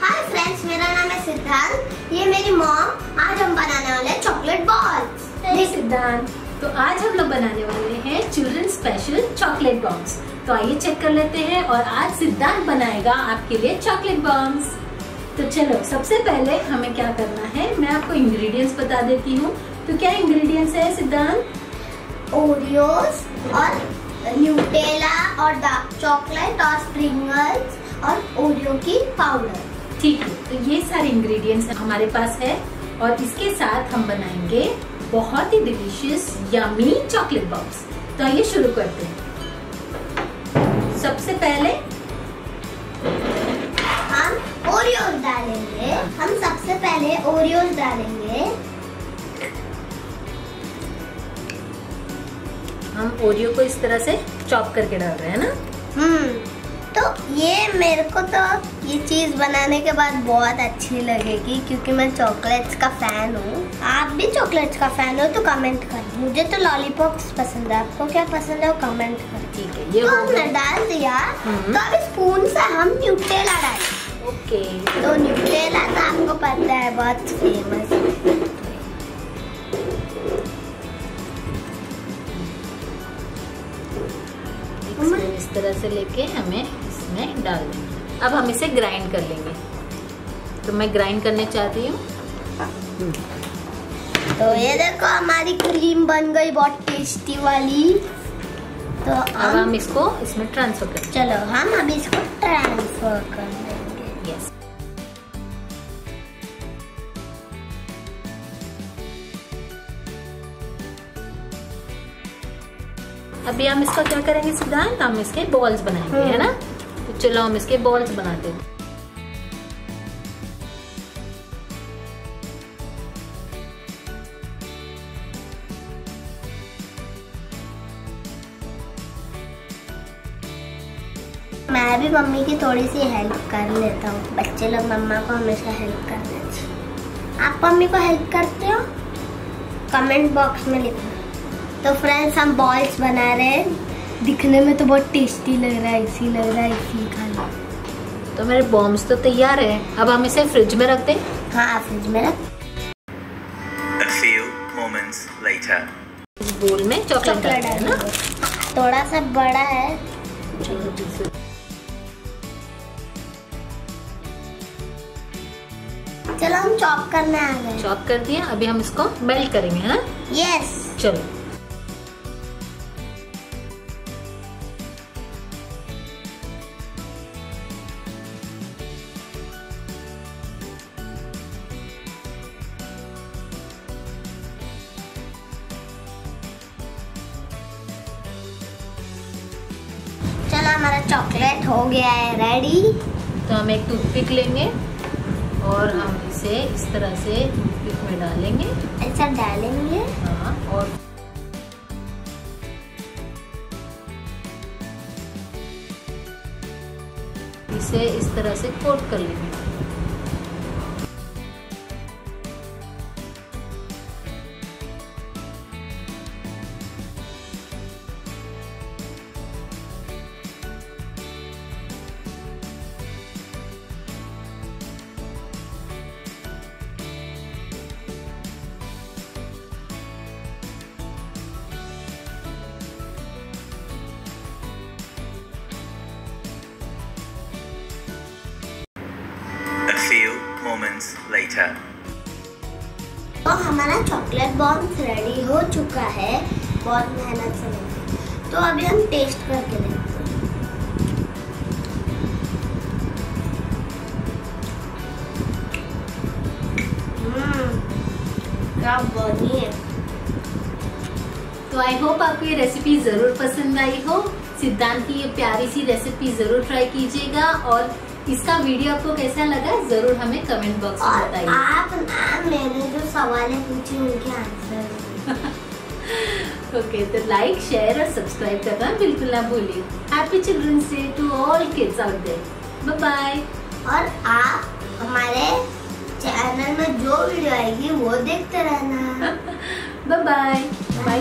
Hi friends मेरा नाम है सिद्धांत। ये मेरी मॉम आज हम बनाने वाले हैं चॉकलेट बॉल्स हे सिद्धांत। तो आज हम लोग बनाने वाले हैं चिल्ड्रन स्पेशल चॉकलेट बॉम्ब्स तो आइए चेक कर लेते हैं और आज सिद्धांत बनाएगा आपके लिए चॉकलेट बॉम्ब्स तो चलो सबसे पहले हमें क्या करना है? मैं आपको इंग्रेडिएंट्स बता देती हूँ। तो क्या इंग्रेडिएंट्स है सिद्धांत? ओरियोस और न्यूटेला और डार्क चॉकलेट और स्प्रिंगल्स और ओरियो की पाउडर ठीक है तो ये सारे इंग्रेडिएंट्स हमारे पास है और इसके साथ हम बनाएँगे बहुत ही डिलीशियस यमी चॉकलेट बॉम्ब्स तो आइए शुरू करते हैं। सबसे पहले हम ओरियोस डालेंगे। हम सबसे पहले ओरियोस डालेंगे। हम ओरियो को इस तरह से चॉप करके डाल रहे हैं ना? हम्म। तो ये मेरे को तो ये चीज़ बनाने के बाद बहुत अच्छी लगेगी क्योंकि मैं चॉकलेट्स का फ़ैन हूँ। आप भी चॉकलेट्स का फ़ैन हो तो कमेंट कर मुझे तो लॉलीपॉप्स पसंद है। आपको क्या पसंद है वो कमेंट कर ठीक है ये तो हमने डाल दिया। हम्म। तो अब स्पून से हम न्यूटेला डालें। ओके। तो न्यूटेला तो आपको पता है बहुत फ़ेमस है। एक स्पून इस तरह से लेके हमें इसमें डाल देंगे। अब हम इसे ग्राइंड कर लेंगे। तो मैं ग्राइंड करने चाहती हूँ। तो ये देखो हमारी क्रीम बन गई बहुत टेस्टी वाली। तो अब हम इसको इसमें ट्रांसफ़र करें चलो हम अभी इसको ट्रांसफ़र कर अभी हम इसका क्या करेंगे सिद्धांत? हम इसके बॉल्स बनाएँगे, है ना? तो चलो हम इसके बॉल्स बनाते हैं। मैं भी मम्मी की थोड़ी सी हेल्प कर लेता हूँ। बच्चे लोग मम्मा को हमेशा हेल्प करना चाहिए आप मम्मी को हेल्प करते हो? कमेंट बॉक्स में लिखना तो फ्रेंड्स हम बॉल्स बना रहे हैं। दिखने में तो बहुत टेस्टी लग रहा है इसी लग रहा है इसी खा लो तो मेरे बॉम्ब्स तो तैयार है। अब हम इसे फ्रिज में रख दें हाँ फ्रिज में रख। बोल में चॉकलेट चॉकलेट डालते हैं ना। थोड़ा सा बड़ा है। चलो चलो हम चॉप करने आ गए। चॉप कर दिया अभी हम इसको मेल्ट करेंगे है ना? यस चलो। हमारा चॉकलेट हो गया है रेडी तो हम एक टूथपिक लेंगे और हम इसे इस तरह से टूथपिक में डालेंगे। ऐसा डालेंगे। हाँ और इसे इस तरह से कोट कर लेंगे। Moments later. तो हमारा चॉकलेट बॉम्ब रेडी हो चुका है। बहुत मेहनत से तो अभी हम टेस्ट करके देखते हैं। बनी है। तो आई होप आपको ये रेसिपी ज़रूर पसंद आई हो। सिद्धांत की ये प्यारी सी रेसिपी ज़रूर ट्राई कीजिएगा और इसका वीडियो आपको कैसा लगा ज़रूर हमें कमेंट बॉक्स में बताइए। आप मैंने जो सवालें पूछी उनके आंसर ओके तो लाइक शेयर और सब्सक्राइब करना बिल्कुल ना भूलिए। Happy children's day to all kids out there bye bye और आप हमारे चैनल में जो वीडियो आएगी वो देखते रहना। Bye bye bye